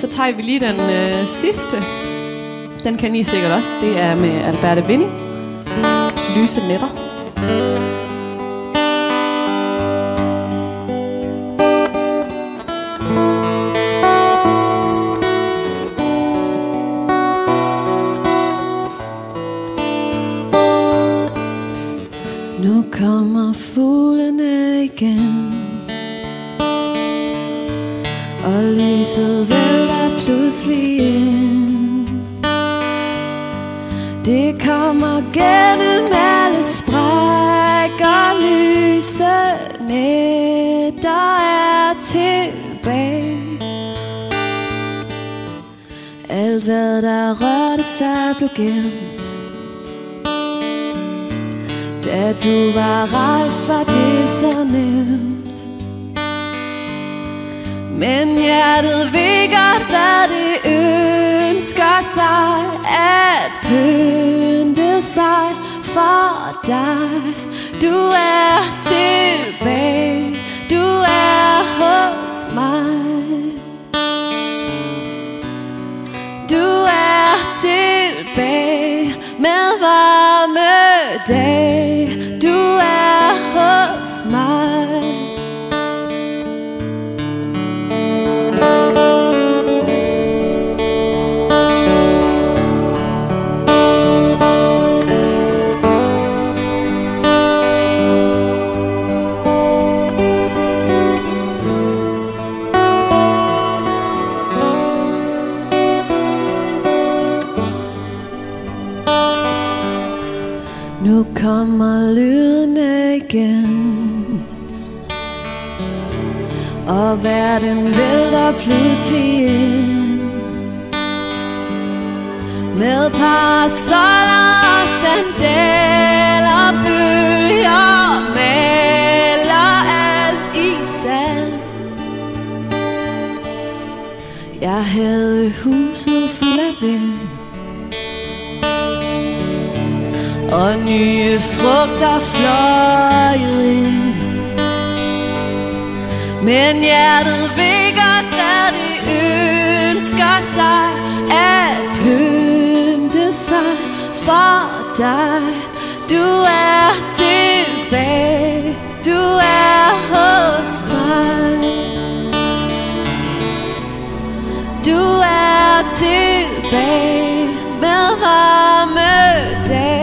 Så tager vi lige den øh, sidste. Den kan I sikkert også. Det er med Alberte Winning. Lyse netter. Nu kommer fuglene igen og lyset vælter pludselig ind. Det kommer gennem alle sprækker Lyse nætter er tilbage. Alt hvad der rørte sig blev gemt. Da du var rejst, var det så nemt. Men hjertet ved godt, hvad det ønsker sig At pynte sig for dig. Du er tilbage, du er hos mig. Du er tilbage med varme dag. Kommer lydene igen. Og verden vælter pludselig ind. Med parasoller og sandaler Bølger maler alt i sand. Jeg havde huset fuld af vind. Og nye frugter fløjet ind. Men hjertet ved godt, det ønsker sig At pynte sig for dig. Du er tilbage, du er hos mig. Du er tilbage med varme dag.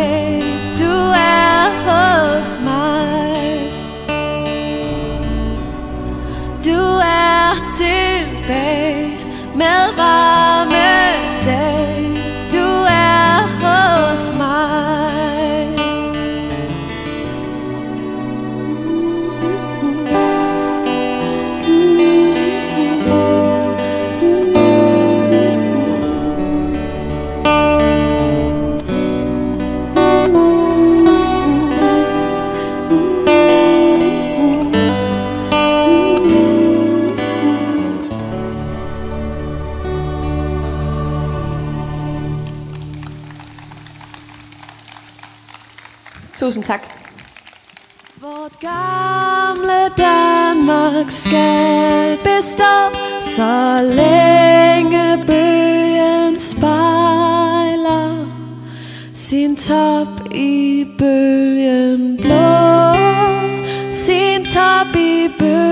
Tusind tak. Vort gamle Danmark skal bestå, så længe bøgen spejler sin top i bølgen blå, sin top i bølgen